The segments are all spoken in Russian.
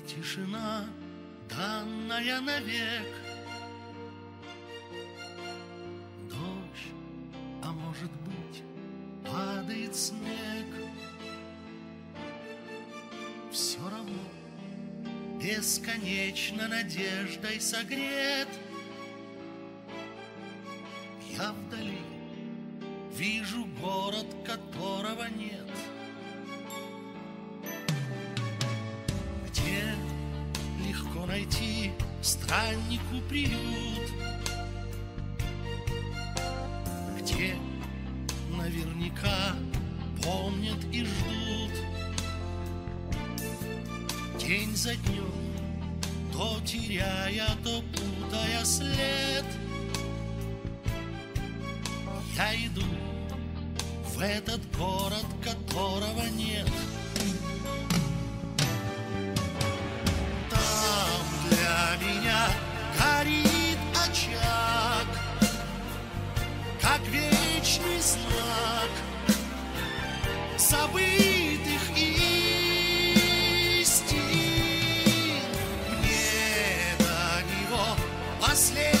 тишина, данная навек. Дождь, а может быть, падает снег. Все равно бесконечно надеждой согрет. Приют, Где наверняка помнят и ждут. День за днем, то теряя, то путая след. Я иду в этот город, которого нет Забытых истин. Мне до него последний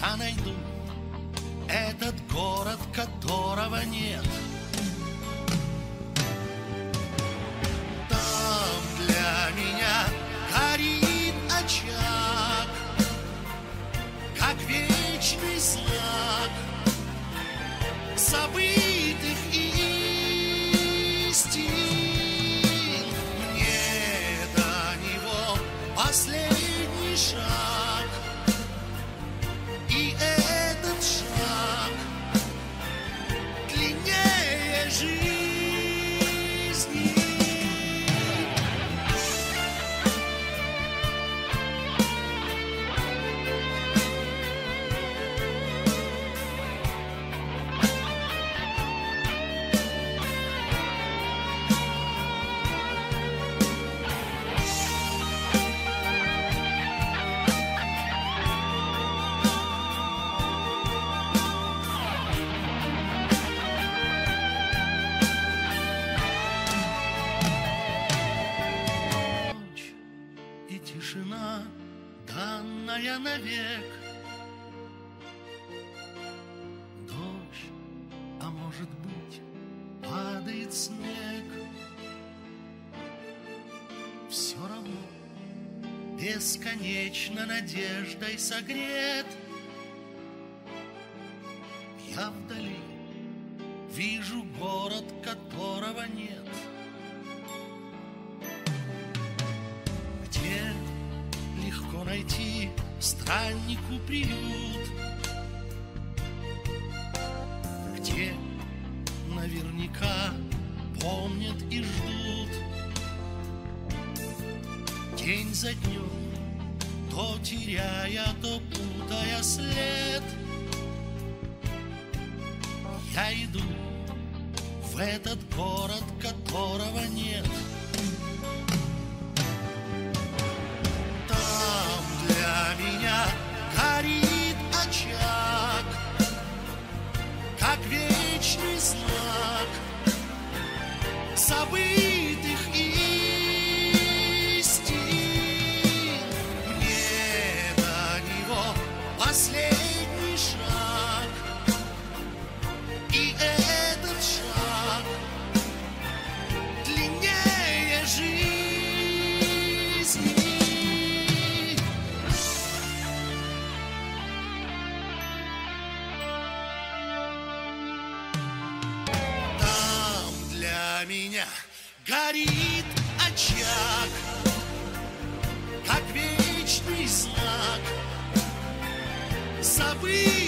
Я найду этот город, которого нет. Там для меня горит очаг Как вечный знак Забытых навек. Дождь, а может быть, падает снег. Все равно бесконечно надеждой согрет. Я вдали вижу город, которого нет. Страннику приют Где наверняка помнят и ждут. День за днем, то теряя, то путая след. Я иду в этот город, которого нет Забытых огня горит очаг, как вечный знак. Забыть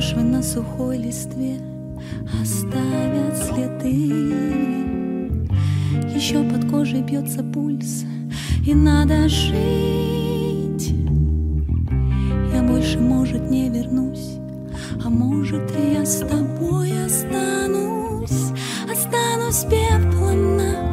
Подошвы на сухой листве оставят следы. Еще под кожей бьется пульс И надо жить. Я больше, может, не вернусь А может, я с тобой останусь Останусь пеплом на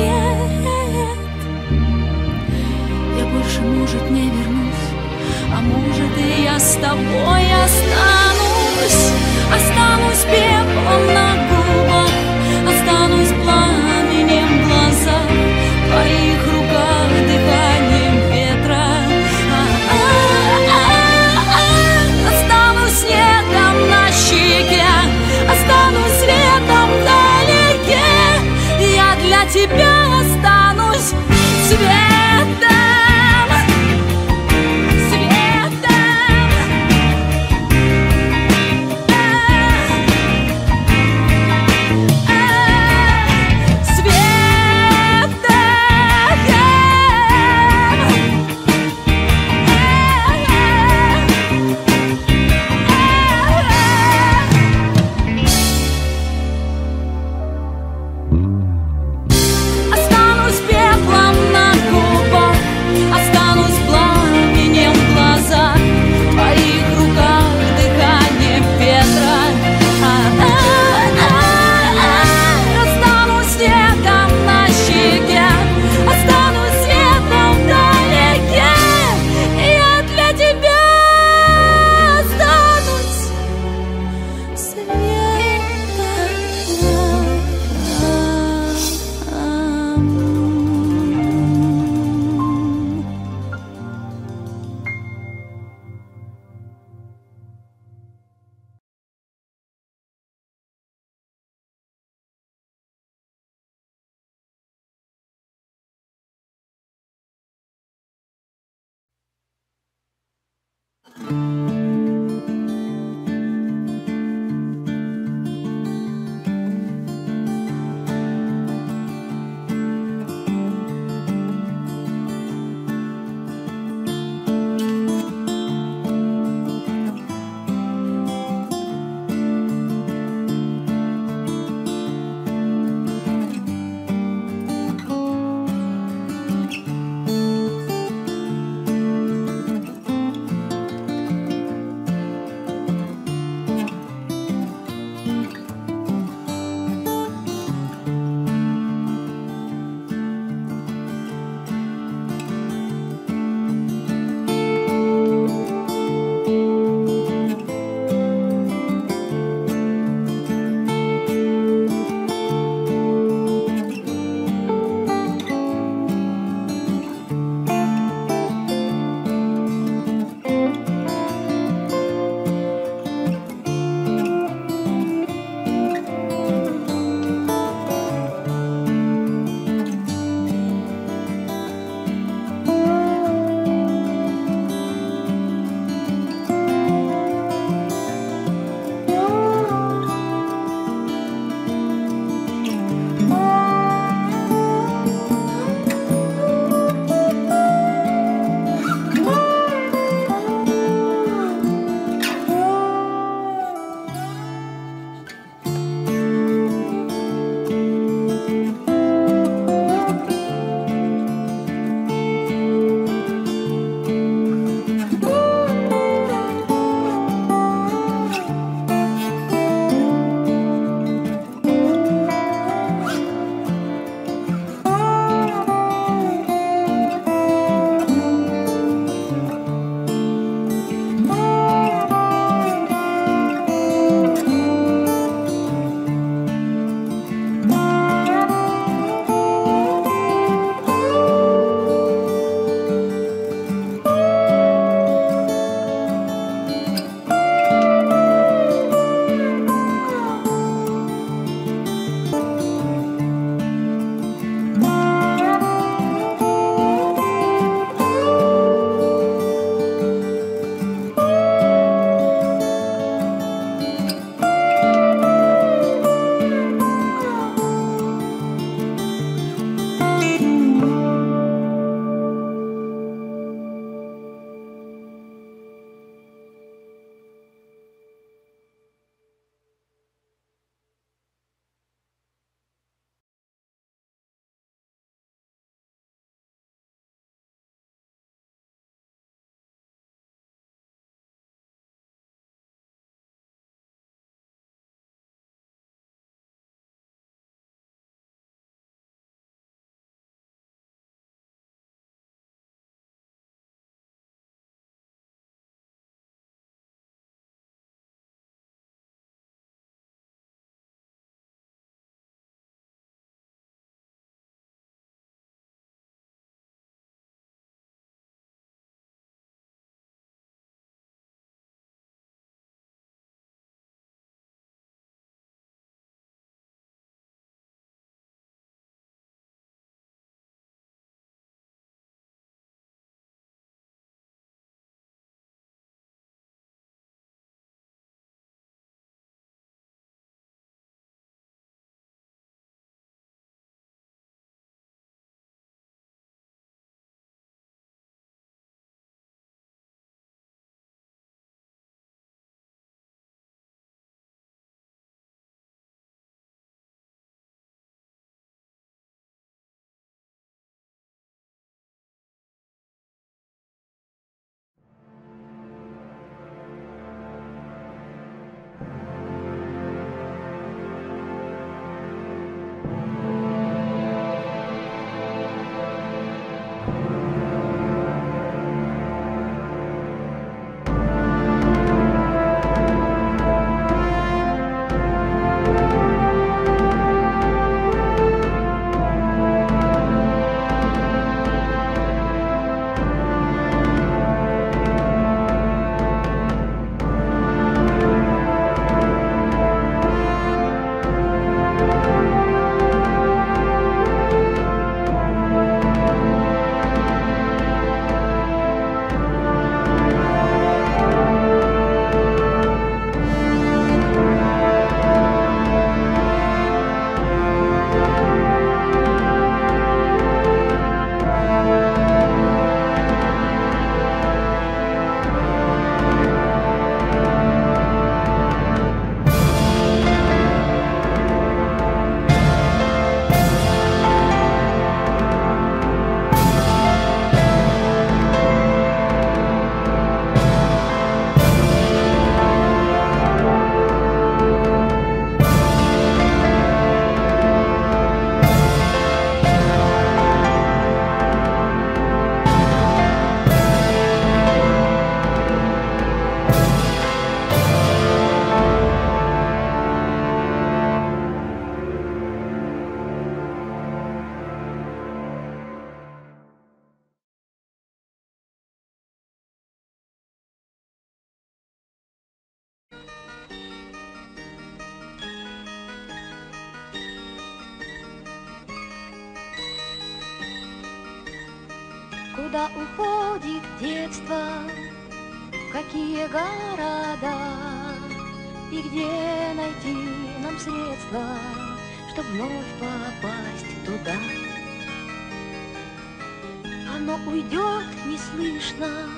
нет. Я больше, может, не вернусь, а может, и я с тобой останусь, останусь пеплом на Куда уходит детство, в какие города И где найти нам средства, чтобы вновь попасть туда? Оно уйдет неслышно,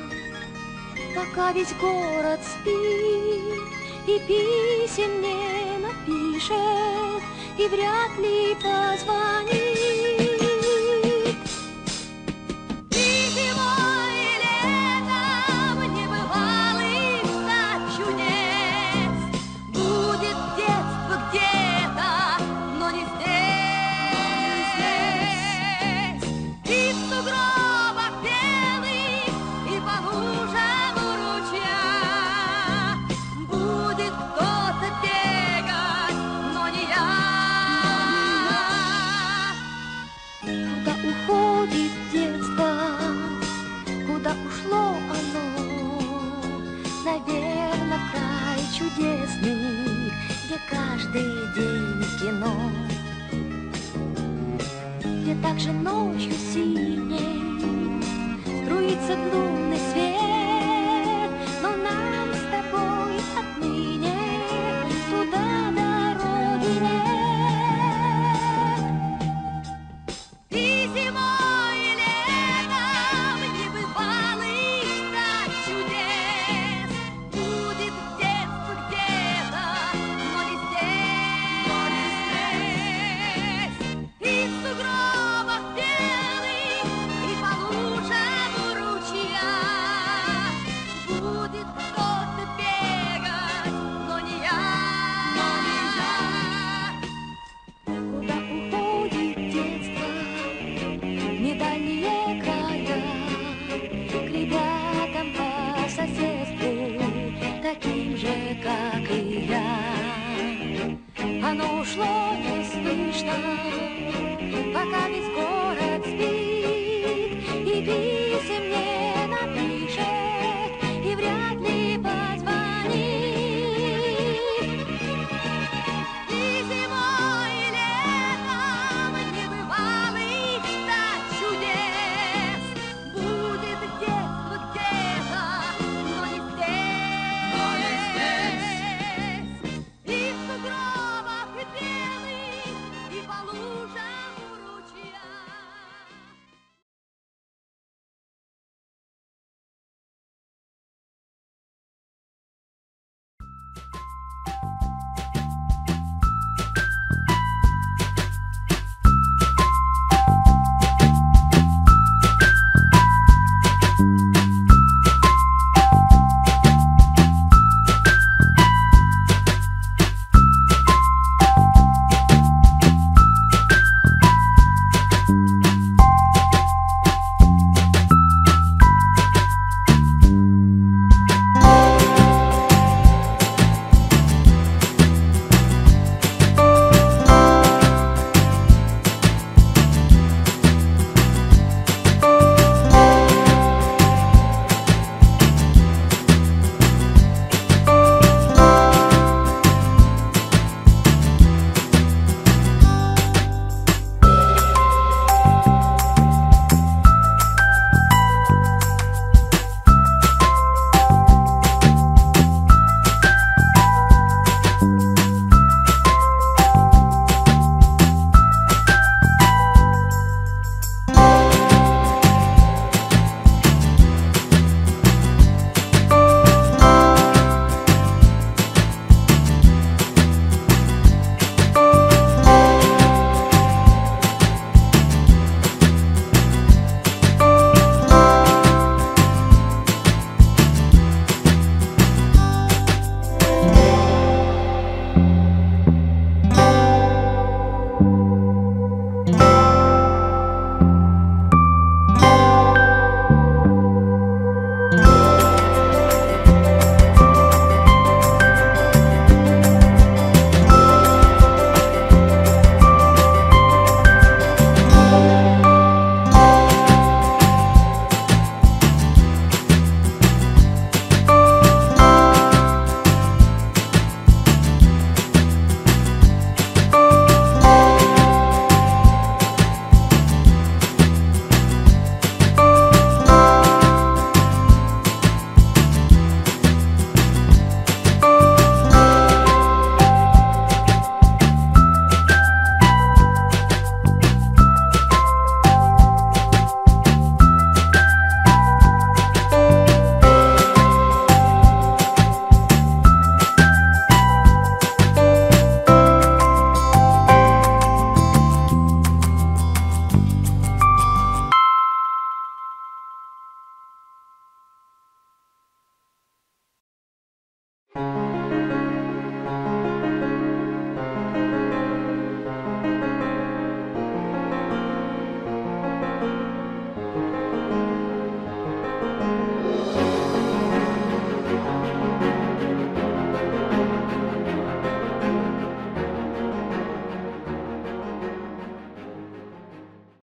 пока весь город спит И писем не напишет, и вряд ли позвонит также ночью синей. Струится лунный